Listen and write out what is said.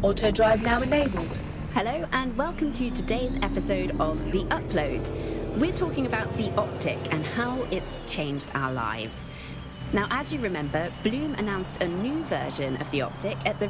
Auto drive now enabled. Hello, and welcome to today's episode of The Upload. We're talking about the Optik and how it's changed our lives. Now, as you remember, Blume announced a new version of the Optik at the